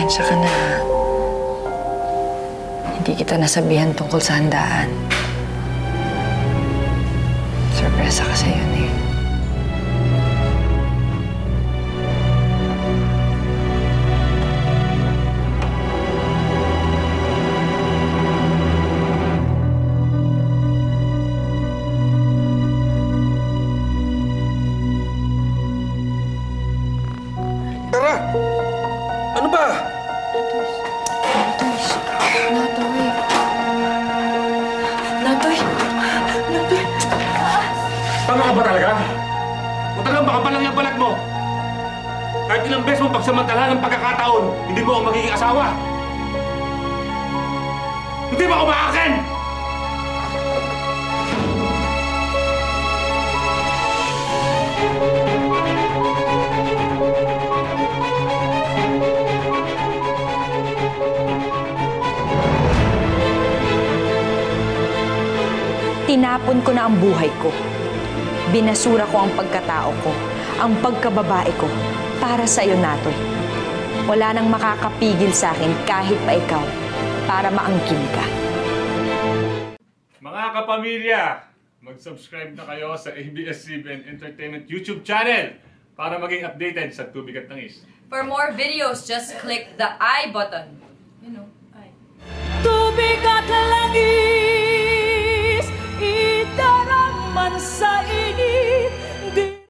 pasensya ka na. Hindi kita nasabihan tungkol sa handaan. Sorpresa kasi yun eh. Tara! Ano ba? Tama ka ba talaga? O talagang baka pa lang yung balat mo? Kahit ilang beses mo pagsamantala ng pagkakataon, hindi mo ako magiging asawa. Hindi ba ako maakin? Tinapon ko na ang buhay ko. Binasura ko ang pagkatao ko, ang pagkababae ko, para sa iyo, Natoy. Wala nang makakapigil sa akin kahit pa ikaw, para maangkin ka. Mga kapamilya, mag-subscribe na kayo sa ABS-CBN Entertainment YouTube channel para maging updated sa Tubig at Tangis. For more videos, just click the I button. You know, I. Tubig at langit